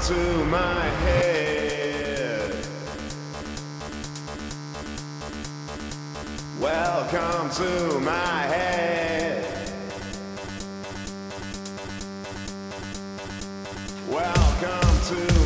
into my head. Welcome to my head. Welcome to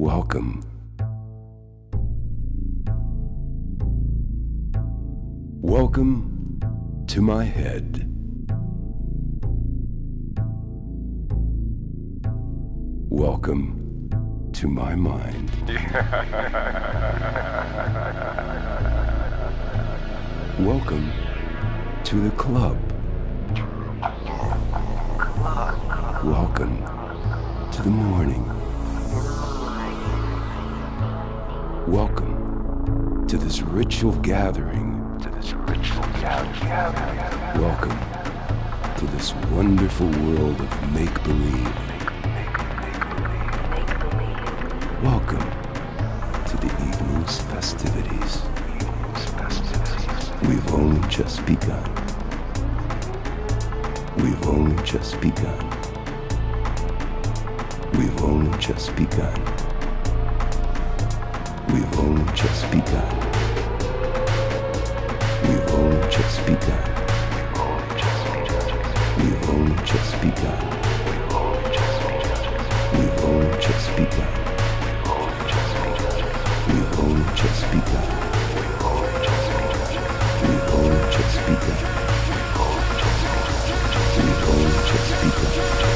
Welcome. Welcome to my head. Welcome to my mind. Welcome to the club. Welcome to the morning. Welcome to this ritual gathering. To this ritual gathering. Welcome to this wonderful world of make believe. Welcome to the evening's festivities. We've only just begun. We've only just begun. We've only just begun. We've only just begun. We've only just begun. We've only just begun. We've only just begun. We've only just begun. We've only just begun. We've only just begun.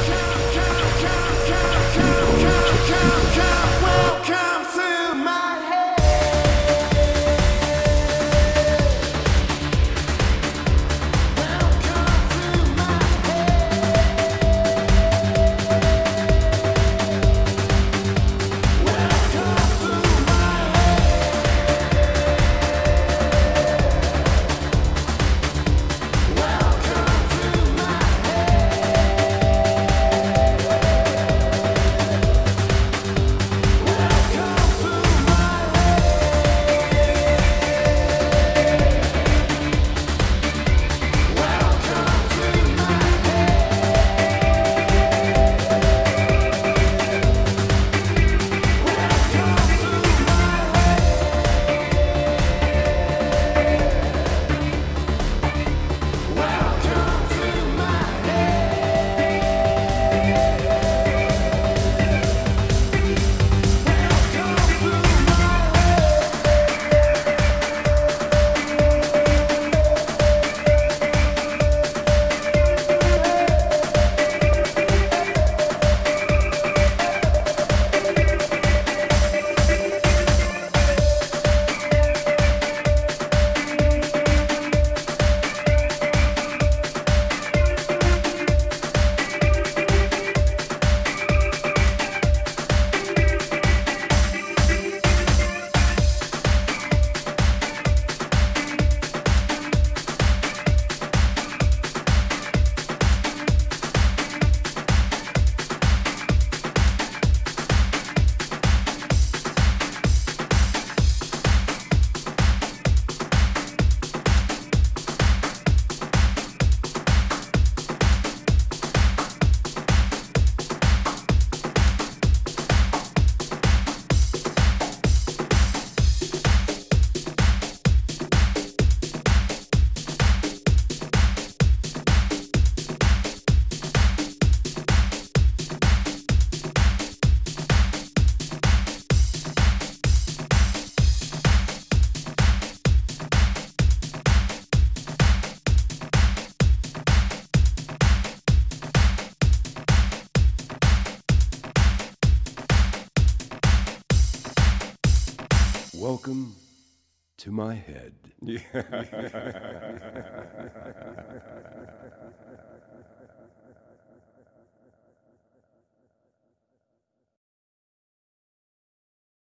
Welcome to my head. Yeah.